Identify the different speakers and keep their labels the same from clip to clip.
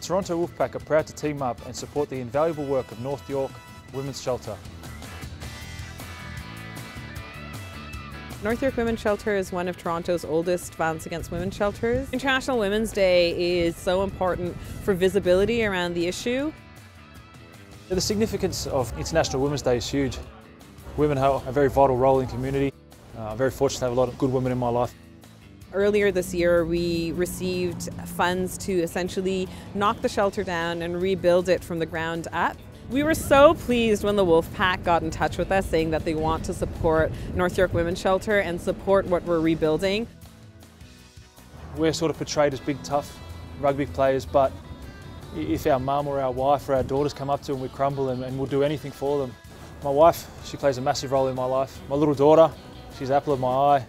Speaker 1: Toronto Wolfpack are proud to team up and support the invaluable work of North York Women's Shelter.
Speaker 2: North York Women's Shelter is one of Toronto's oldest violence against women shelters. International Women's Day is so important for visibility around the issue.
Speaker 1: The significance of International Women's Day is huge. Women have a very vital role in community. Uh, I'm very fortunate to have a lot of good women in my life.
Speaker 2: Earlier this year, we received funds to essentially knock the shelter down and rebuild it from the ground up. We were so pleased when the Wolf Pack got in touch with us saying that they want to support North York Women's Shelter and support what we're rebuilding.
Speaker 1: We're sort of portrayed as big, tough rugby players, but if our mum or our wife or our daughters come up to them, we crumble and, and we'll do anything for them. My wife, she plays a massive role in my life. My little daughter, she's apple of my eye.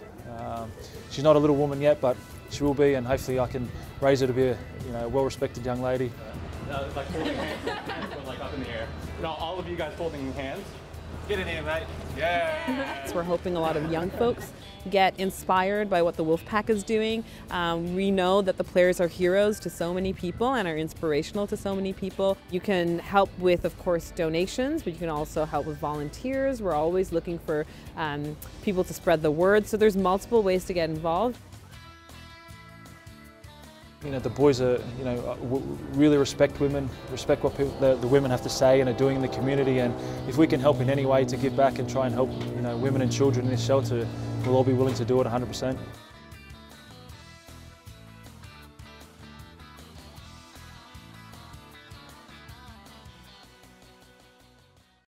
Speaker 1: She's not a little woman yet, but she will be, and hopefully I can raise her to be a you know, well-respected young lady.
Speaker 3: Uh, like holding hands like up in the air. Now all of you guys holding hands. Get in here, mate. Yeah.
Speaker 2: So we're hoping a lot of young folks get inspired by what the Wolfpack is doing. Um, we know that the players are heroes to so many people and are inspirational to so many people. You can help with, of course, donations, but you can also help with volunteers. We're always looking for um, people to spread the word. So there's multiple ways to get involved.
Speaker 1: You know, the boys are, you know, uh, really respect women, respect what people, the, the, women have to say and are doing in the community. And if we can help in any way to give back and try and help, you know, women and children in this shelter, we'll all be willing to do it 100%.